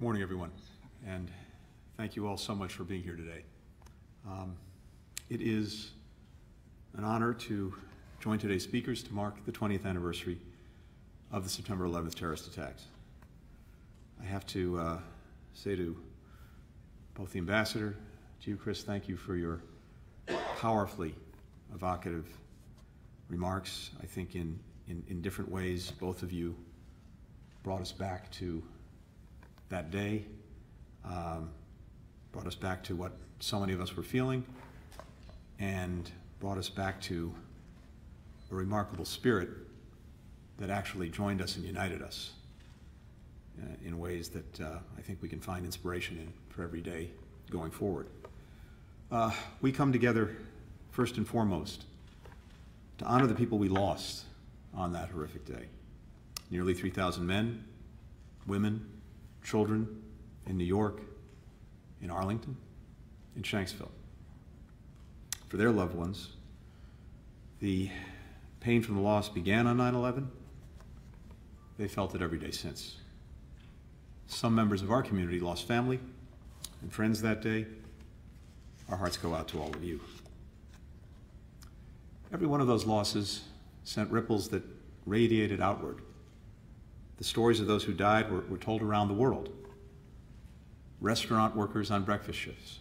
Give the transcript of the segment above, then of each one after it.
Morning, everyone, and thank you all so much for being here today. Um, it is an honor to join today's speakers to mark the 20th anniversary of the September 11th terrorist attacks. I have to uh, say to both the ambassador, to you, Chris, thank you for your powerfully evocative remarks. I think in, in, in different ways, both of you brought us back to that day, um, brought us back to what so many of us were feeling, and brought us back to a remarkable spirit that actually joined us and united us uh, in ways that uh, I think we can find inspiration in for every day going forward. Uh, we come together first and foremost to honor the people we lost on that horrific day. Nearly 3,000 men, women, children in New York, in Arlington, in Shanksville. For their loved ones, the pain from the loss began on 9 11. They felt it every day since. Some members of our community lost family and friends that day. Our hearts go out to all of you. Every one of those losses sent ripples that radiated outward the stories of those who died were, were told around the world. Restaurant workers on breakfast shifts,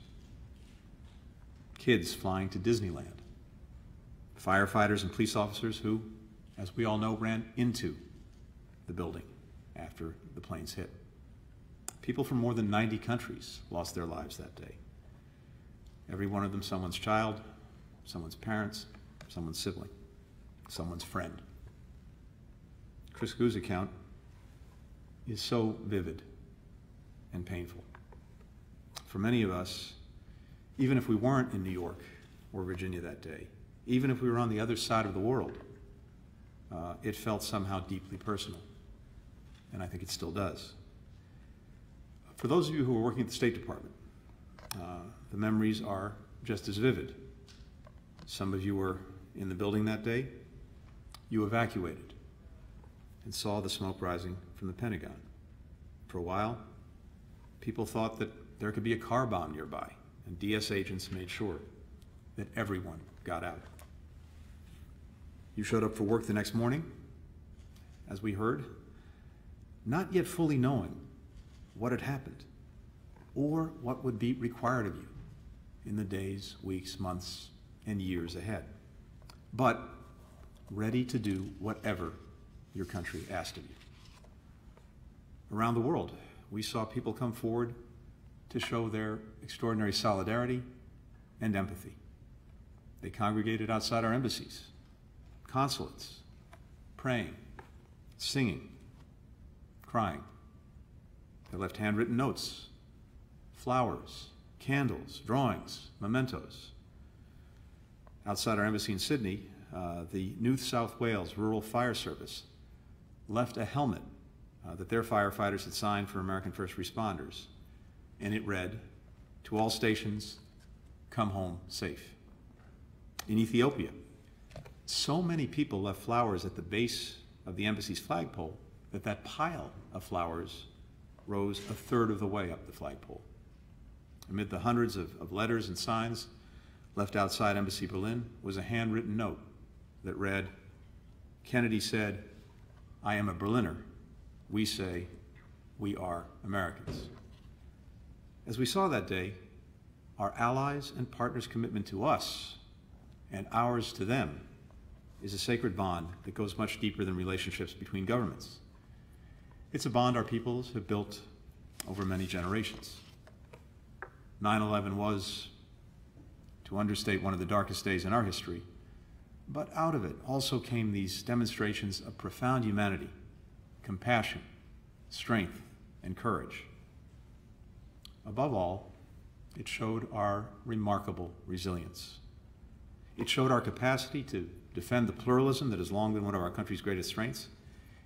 kids flying to Disneyland, firefighters and police officers who, as we all know, ran into the building after the planes hit. People from more than 90 countries lost their lives that day. Every one of them someone's child, someone's parents, someone's sibling, someone's friend. Chris Gu's account is so vivid and painful. For many of us, even if we weren't in New York or Virginia that day, even if we were on the other side of the world, uh, it felt somehow deeply personal. And I think it still does. For those of you who are working at the State Department, uh, the memories are just as vivid. Some of you were in the building that day. You evacuated and saw the smoke rising from the Pentagon. For a while, people thought that there could be a car bomb nearby, and DS agents made sure that everyone got out. You showed up for work the next morning, as we heard, not yet fully knowing what had happened or what would be required of you in the days, weeks, months, and years ahead, but ready to do whatever your country asked of you around the world. We saw people come forward to show their extraordinary solidarity and empathy. They congregated outside our embassies, consulates, praying, singing, crying. They left handwritten notes, flowers, candles, drawings, mementos. Outside our embassy in Sydney, uh, the New South Wales Rural Fire Service left a helmet uh, that their firefighters had signed for American first responders. And it read, To all stations, come home safe. In Ethiopia, so many people left flowers at the base of the embassy's flagpole that that pile of flowers rose a third of the way up the flagpole. Amid the hundreds of, of letters and signs left outside Embassy Berlin was a handwritten note that read, Kennedy said, I am a Berliner we say we are Americans. As we saw that day, our allies and partners' commitment to us and ours to them is a sacred bond that goes much deeper than relationships between governments. It's a bond our peoples have built over many generations. 9 11 was, to understate one of the darkest days in our history, but out of it also came these demonstrations of profound humanity compassion, strength, and courage. Above all, it showed our remarkable resilience. It showed our capacity to defend the pluralism that has long been one of our country's greatest strengths,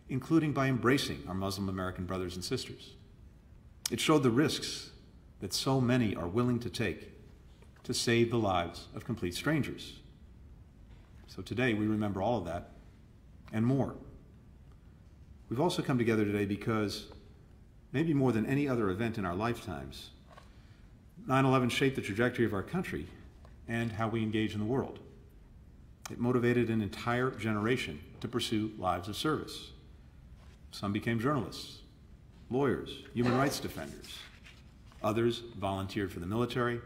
including by embracing our Muslim American brothers and sisters. It showed the risks that so many are willing to take to save the lives of complete strangers. So today we remember all of that and more. We've also come together today because maybe more than any other event in our lifetimes, 9 11 shaped the trajectory of our country and how we engage in the world. It motivated an entire generation to pursue lives of service. Some became journalists, lawyers, human rights defenders. Others volunteered for the military.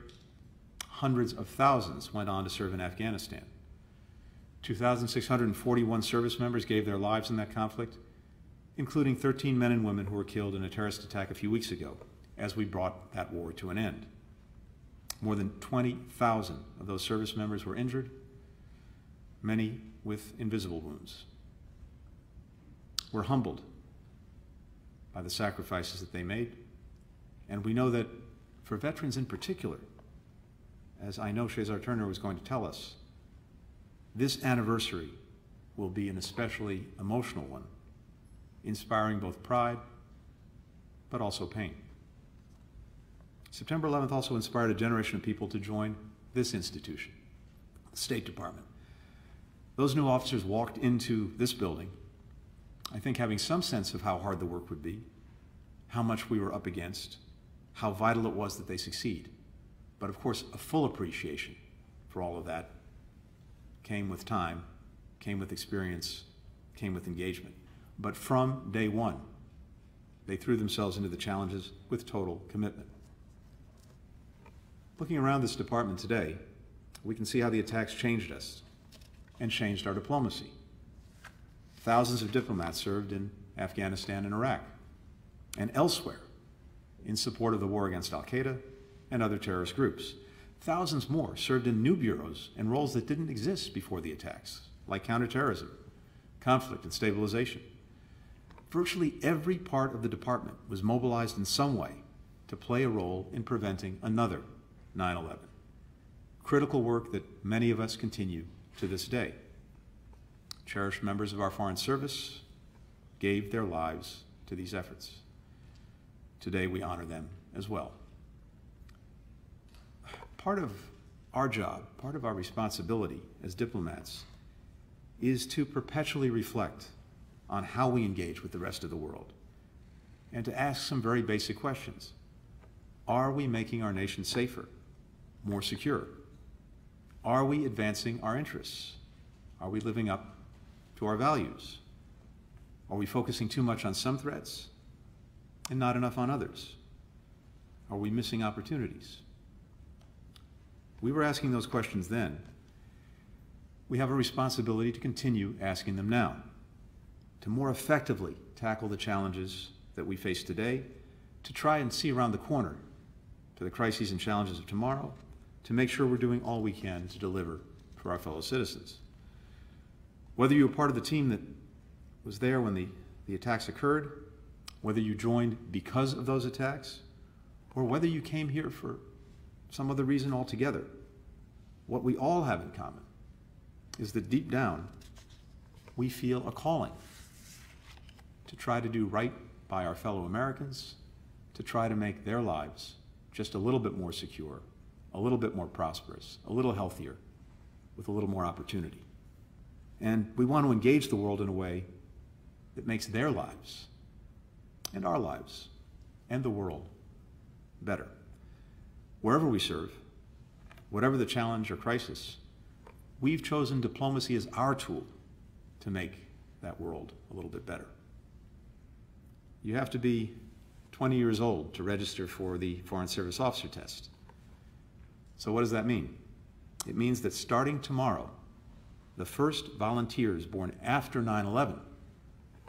Hundreds of thousands went on to serve in Afghanistan. 2,641 service members gave their lives in that conflict, including 13 men and women who were killed in a terrorist attack a few weeks ago as we brought that war to an end. More than 20,000 of those service members were injured, many with invisible wounds. We're humbled by the sacrifices that they made, and we know that for veterans in particular, as I know Shazar Turner was going to tell us, this anniversary will be an especially emotional one, inspiring both pride but also pain. September 11th also inspired a generation of people to join this institution, the State Department. Those new officers walked into this building, I think having some sense of how hard the work would be, how much we were up against, how vital it was that they succeed. But of course, a full appreciation for all of that came with time, came with experience, came with engagement. But from day one, they threw themselves into the challenges with total commitment. Looking around this department today, we can see how the attacks changed us and changed our diplomacy. Thousands of diplomats served in Afghanistan and Iraq and elsewhere in support of the war against Al Qaeda and other terrorist groups. Thousands more served in new bureaus and roles that didn't exist before the attacks, like counterterrorism, conflict, and stabilization. Virtually every part of the department was mobilized in some way to play a role in preventing another 9 11. Critical work that many of us continue to this day. Cherished members of our Foreign Service gave their lives to these efforts. Today we honor them as well. Part of our job, part of our responsibility as diplomats, is to perpetually reflect on how we engage with the rest of the world and to ask some very basic questions. Are we making our nation safer, more secure? Are we advancing our interests? Are we living up to our values? Are we focusing too much on some threats and not enough on others? Are we missing opportunities? We were asking those questions then. We have a responsibility to continue asking them now, to more effectively tackle the challenges that we face today, to try and see around the corner to the crises and challenges of tomorrow, to make sure we're doing all we can to deliver for our fellow citizens. Whether you were part of the team that was there when the, the attacks occurred, whether you joined because of those attacks, or whether you came here for some other reason altogether, what we all have in common is that deep down, we feel a calling to try to do right by our fellow Americans, to try to make their lives just a little bit more secure, a little bit more prosperous, a little healthier, with a little more opportunity. And we want to engage the world in a way that makes their lives and our lives and the world better. Wherever we serve, whatever the challenge or crisis, we've chosen diplomacy as our tool to make that world a little bit better. You have to be 20 years old to register for the Foreign Service Officer Test. So, what does that mean? It means that starting tomorrow, the first volunteers born after 9 11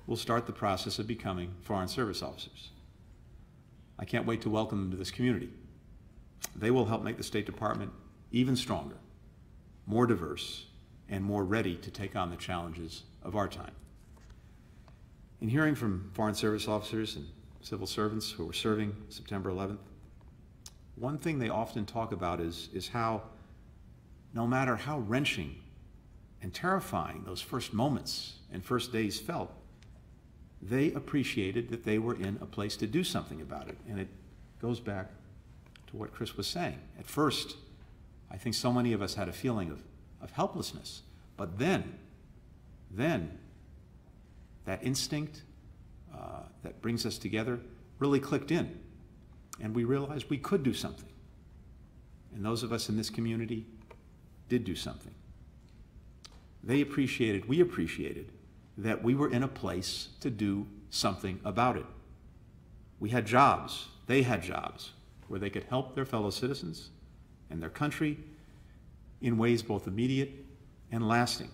will start the process of becoming Foreign Service officers. I can't wait to welcome them to this community. They will help make the State Department even stronger, more diverse, and more ready to take on the challenges of our time. In hearing from Foreign Service officers and civil servants who were serving September 11th, one thing they often talk about is, is how, no matter how wrenching and terrifying those first moments and first days felt, they appreciated that they were in a place to do something about it. And it goes back to what Chris was saying. At first, I think so many of us had a feeling of, of helplessness. But then, then, that instinct uh, that brings us together really clicked in. And we realized we could do something. And those of us in this community did do something. They appreciated, we appreciated, that we were in a place to do something about it. We had jobs, they had jobs, where they could help their fellow citizens and their country in ways both immediate and lasting.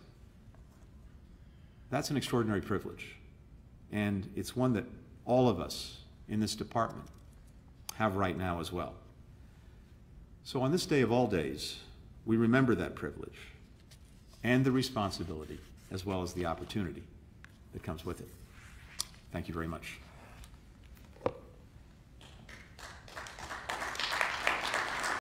That's an extraordinary privilege. And it's one that all of us in this department have right now as well. So on this day of all days, we remember that privilege and the responsibility as well as the opportunity that comes with it. Thank you very much.